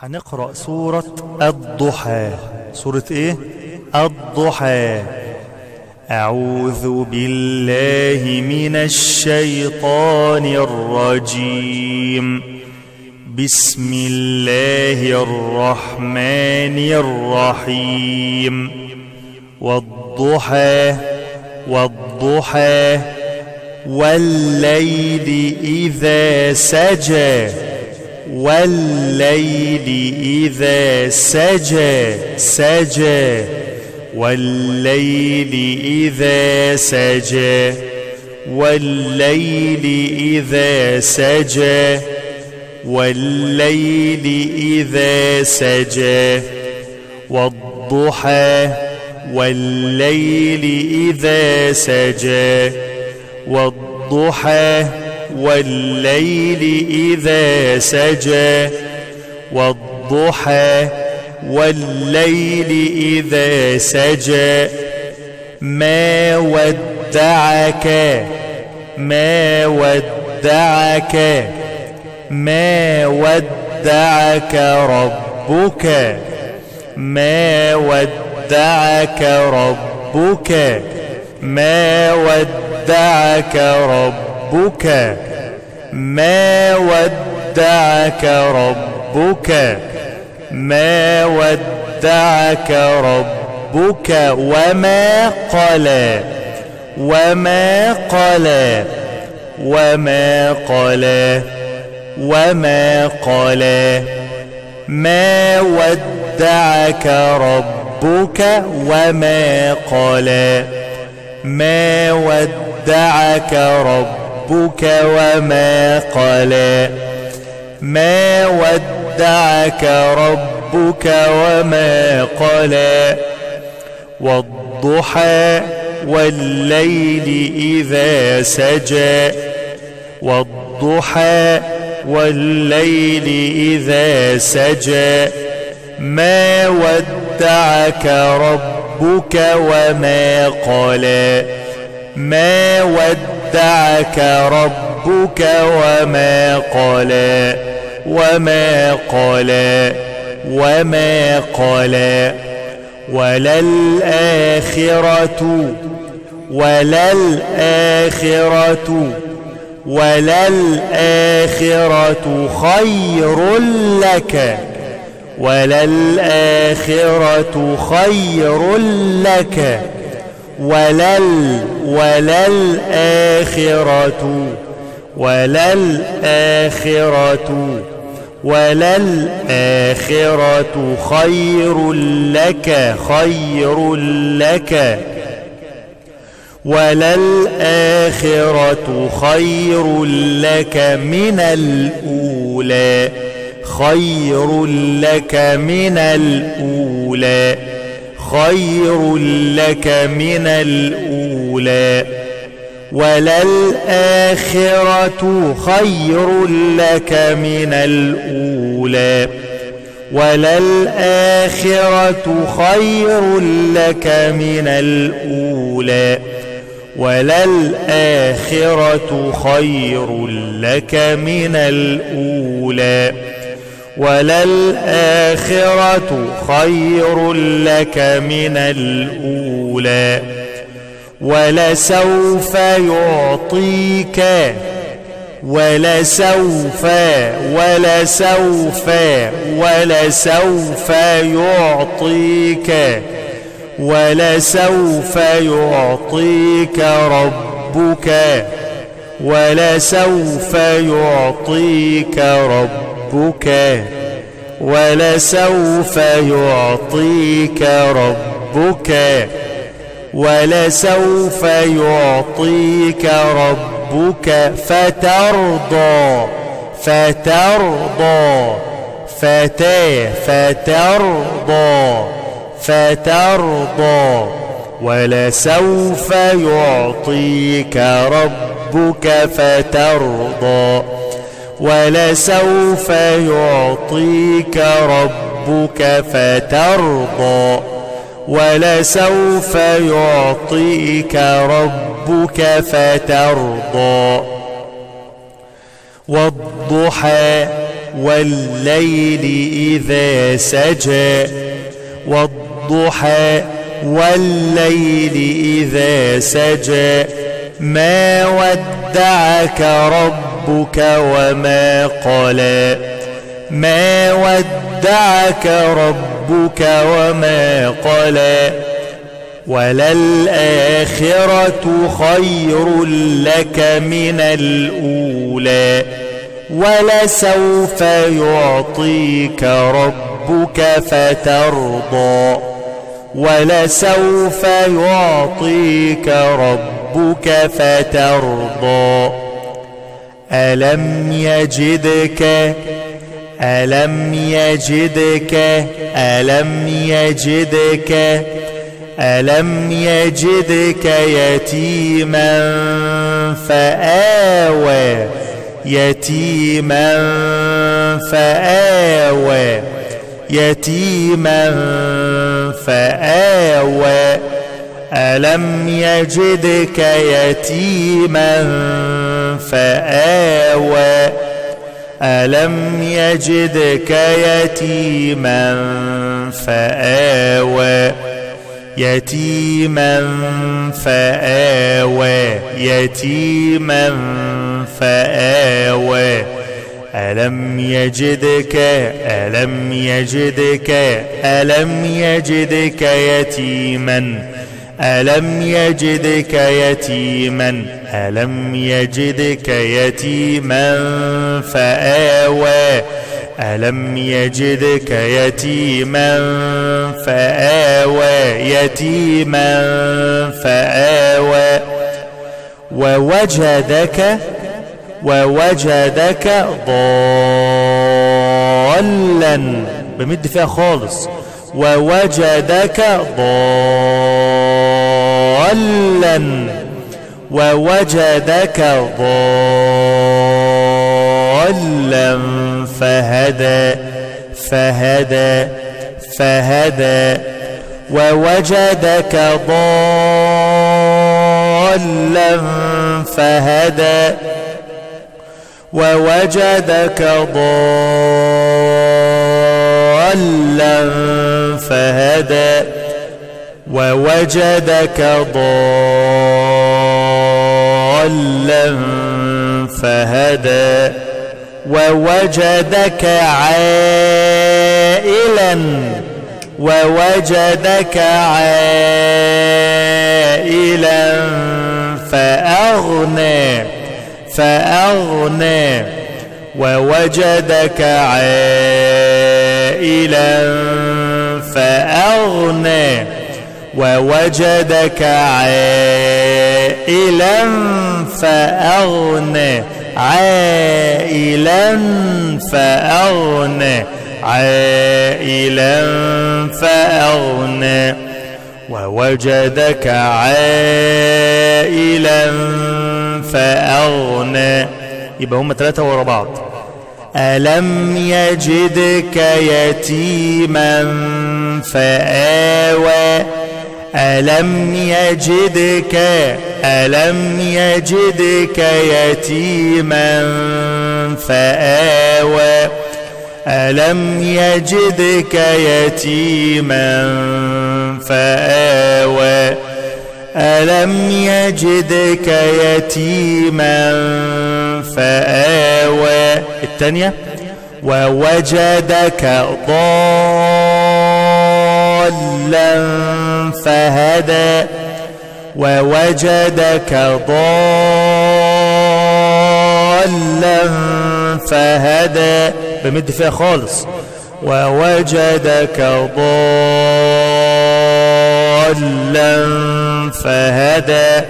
هنقرأ سورة الضحى. سورة إيه؟ الضحى. أعوذ بالله من الشيطان الرجيم. بسم الله الرحمن الرحيم. والضحى والضحى والليل إذا سجى. والليل إذا سجى سجى. والليل إذا سجى والليل إذا سجى. والليل إذا سجى. والضحى والليل إذا سجى. والضحى والليل إذا سجى والضحى والليل إذا سجى ما ودعك ما ودعك ما ودعك ربك ما ودعك ربك ما ودعك ربك ما ودعك ربك ما ودعك ربك وما قلى وما قلى وما قلى وما قلى ما ودعك ربك وما قلى ما ودعك ربك وما قلى. ما ودعك ربك وما قلى. والضحى والليل إذا سجى. والضحى والليل إذا سجى. ما ودعك ربك وما قلى. ما ودعك ربك وما قلى وما قلى وما قلى وللآخرة وللآخرة وللآخرة خير لك وللآخرة خير لك. ولل وللآخرة وللآخرة وللآخرة خير لك خير لك. وللآخرة خير لك من الأولى خير لك من الأولى. خير لك من الأولى وللآخرة خير لك من الأولى وللآخرة خير لك من الأولى وللآخرة خير لك من الأولى وللآخرة خير لك من الأولى ولسوف يعطيك ولسوف ولسوف ولسوف يعطيك ولسوف يعطيك ربك ولسوف يعطيك ربك ولسوف يعطيك ربك ولسوف يعطيك ربك فترضى فترضى فتى فترضى فترضى ولسوف يعطيك ربك فترضى. ولسوف يعطيك ربك فترضى. ولسوف يعطيك ربك فترضى. والضحى والليل إذا سجى. والضحى والليل إذا سجى. ما ودعك ربك وما قلى. ما ودعك ربك وما قلى. وللآخرة خير لك من الأولى. ولسوف يعطيك ربك فترضى. ولسوف يعطيك ربك فترضى. ألم يجدك ألم يجدك ألم يجدك ألم يجدك يتيما فآوى يتيما فآوى يتيما فآوى. ألم يجدك يتيما فآوى؟ ألم يجدك يتيما فآوى؟ يتيما فآوى يتيما فآوى. ألم يجدك ألم يجدك ألم يجدك يتيما ألم يجدك يتيما؟ ألم يجدك يتيما؟ فآوى. ألم يجدك يتيما؟ فآوى. يتيما؟ فآوى. ووجدك؟ ووجدك ضالا. بمد فيها خالص. ووجدك ضالا. ووجدك ضالا. فهدى فهدى فهدى. ووجدك ضالا فهدى. ووجدك ضالا. فهدى ووجدك ضالا فهدى ووجدك عائلا ووجدك عائلا فأغنى فأغنى ووجدك عائلا فأغنى ووجدك عائلا فأغنى عائلا فأغنى عائلا فأغنى ووجدك عائلا فأغنى. يبقى هم ثلاثة ورا بعض. ألم يجدك يتيما فآوى؟ ألم يجدك ألم يجدك يتيما فآوى؟ ألم يجدك يتيما فآوى؟ ألم يجدك يتيما فآوى الثانية ووجدك ضالا فهدى ووجدك ضالا فهدى بمد فيها خالص ووجدك ضالا فهدى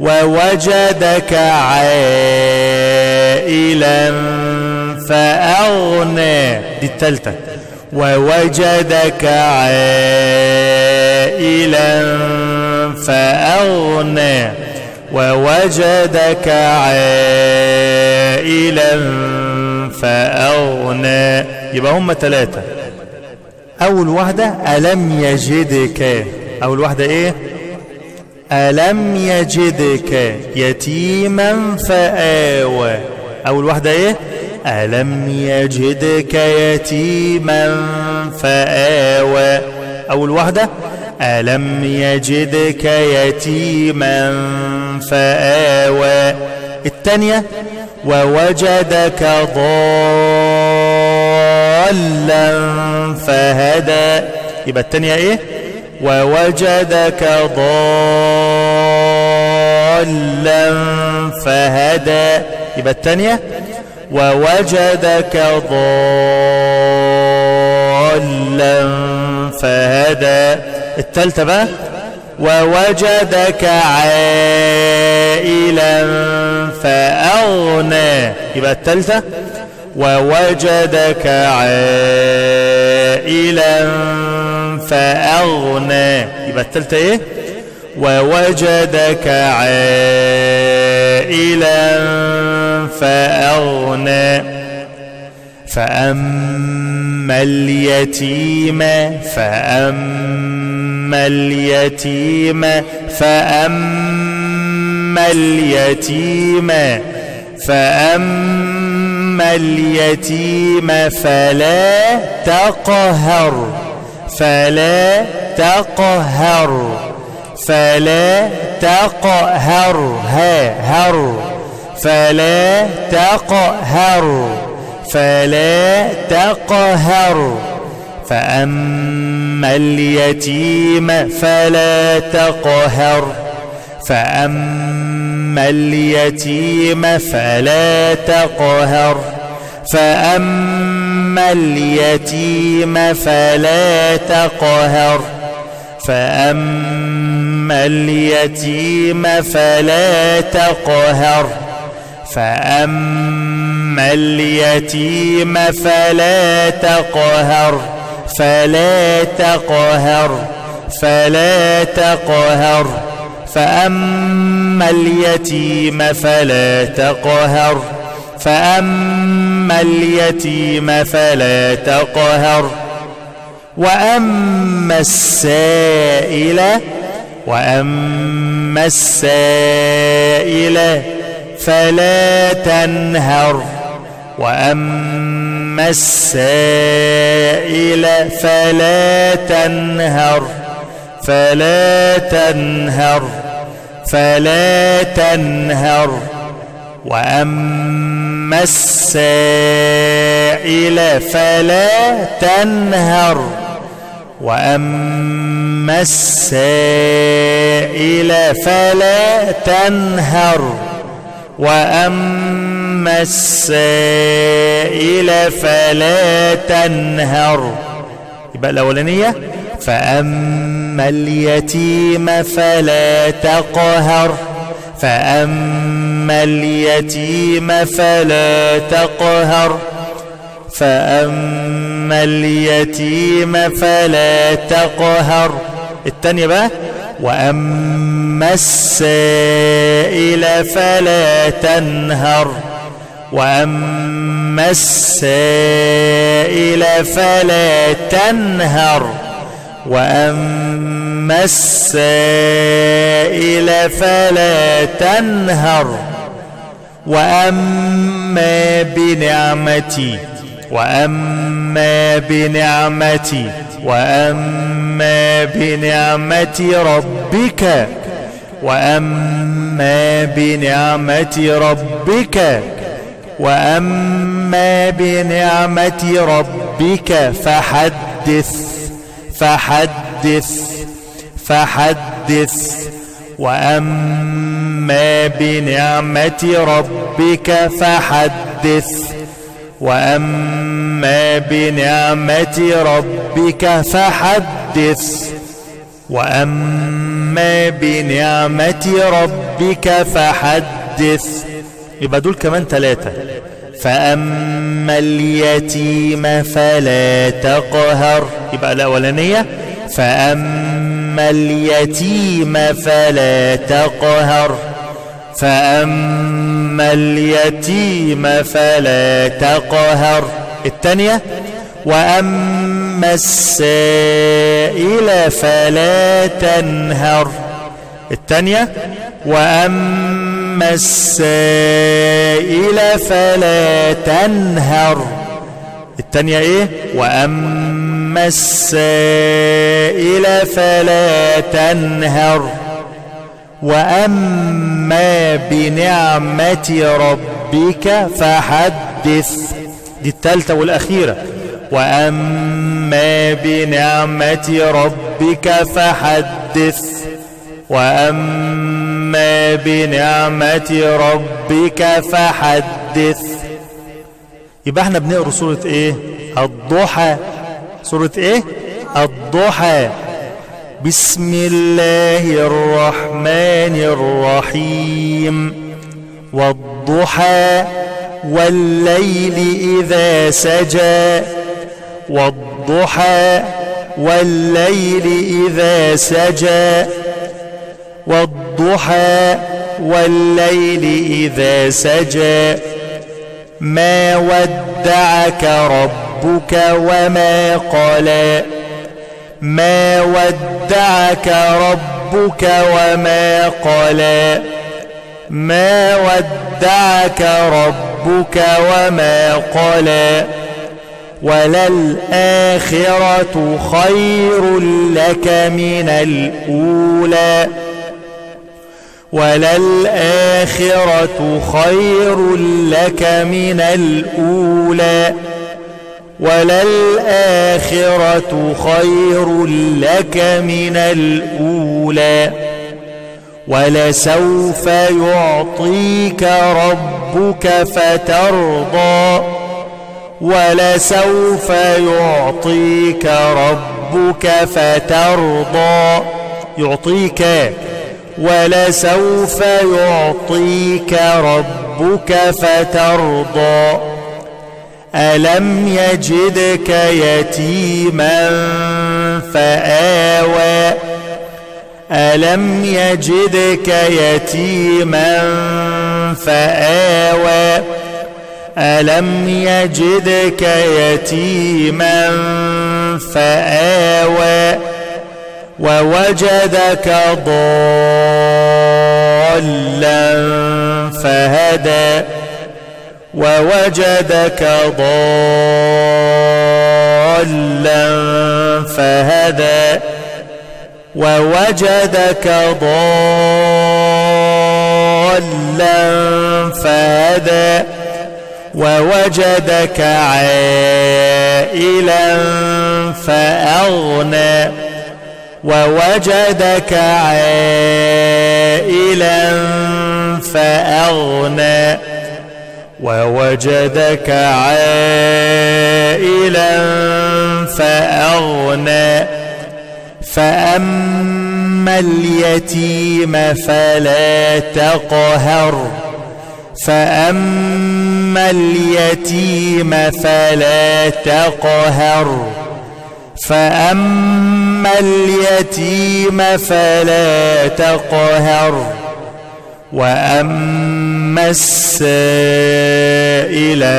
ووجدك عائلا فأغنى دي التالتة. ووجدك عائلا فأغنى ووجدك عائلا فأغنى. يبقى هم ثلاثة أول واحدة ألم يجدك أول واحدة إيه؟ ألم يجدك يتيما فآوى. أول واحدة إيه؟ ألم يجدك يتيما فآوى. أول واحدة ألم يجدك يتيما فآوى. الثانية ووجدك ضالا فهدى. يبقى الثانية إيه؟ ووجدك ضالا فهدى. يبقى الثانية ووجدك ضالا فهدى. الثالثة بقى. ووجدك عائلا فأغنى. يبقى الثالثة ووجدك عائلا فأغنى. يبقى الثالثة إيه؟ ووجدك عائلا فأغنى. فأما اليتيم فأما اليتيم فأما اليتيم فأما اليتيم فلا تقهر فلا تقهر فلا تقهر ها هر فلا تقهر فلا تقهر. فأما اليتيم فلا تقهر فأما اليتيم فلا تقهر فأما اليتيم فلا تقهر فأما اليتيم فلا تقهر فأما اليتيم فلا تقهر فلا تقهر فلا تقهر. فأما اليتيم فلا تقهر فأما اليتيم فلا تقهر وأما السائل وأما السائل فلا تنهر وأما السائل فلا تنهر فلا تنهر فلا تنهر. وأما السائل فلا تنهر. وأما السائل فلا تنهر. وأما السائل فلا تنهر. يبقى الأولانية فأما اليتيم فلا تقهر فأما اليتيم فلا تقهر فأما اليتيم فلا تقهر التانية بقى وأما السائل فلا تنهر وأما السائل فلا تنهر وأما السائل فلا تنهر. وأما بنعمتي وأما بنعمتي وأما بنعمة ربك وأما بنعمة ربك وأما بنعمة ربك فحدث. فحدث فحدث. وأما بنعمة ربك فحدث. وأما بنعمة ربك فحدث. وأما بنعمة ربك فحدث. يبقى دول كمان ثلاثة فأما اليتيم فلا تقهر. يبقى الأولانية فأما اليتيم فلا تقهر. فأما اليتيم فلا تقهر. الثانية. وأما السائل فلا تنهر. الثانية. وأما وأما السائل فلا تنهر. التانية إيه؟ وأما السائل فلا تنهر. وأما بنعمة ربك فحدث. دي التالتة والأخيرة. وأما بنعمة ربك فحدث. بنعمة ربك فحدث. يبقى إحنا بنقرأ سورة إيه؟ الضحى. سورة إيه؟ الضحى. بسم الله الرحمن الرحيم. والضحى والليل إذا سجى. والضحى والليل إذا سجى. والضحى والليل إذا سجى. ما ودعك ربك وما قلى. ما ودعك ربك وما قلى. ما ودعك ربك وما قلى. وللآخرة خير لك من الأولى. وللآخرة خير لك من الأولى. وللآخرة خير لك من الأولى. ولسوف يعطيك ربك فترضى. ولسوف يعطيك ربك فترضى. يعطيك ولسوف يعطيك ربك فترضى. ألم يجدك يتيما فآوى. ألم يجدك يتيما فآوى. ألم يجدك يتيما فآوى. ووجدك ضالا فهدى ووجدك ضالا فهدى ووجدك ضالا فهدى ووجدك عائلا فأغنى. ووجدك عائلا فأغنى. ووجدك عائلا فأغنى. فأما اليتيم فلا تقهر. فأما اليتيم فلا تقهر. فأما اليتيم فلا تقهر وأما السائل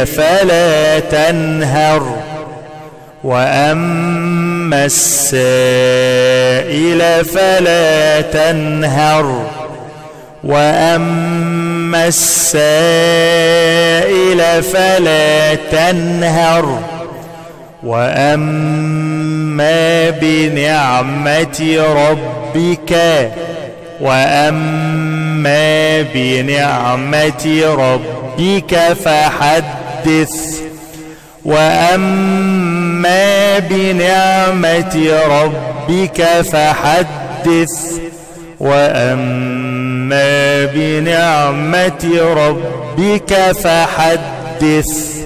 فلا تنهر وأما السائل فلا تنهر وأما السائل فلا تنهر. وأما بنعمة ربك وأما بنعمة ربك فحدث وأما بنعمة ربك فحدث وأما بنعمة ربك فحدث.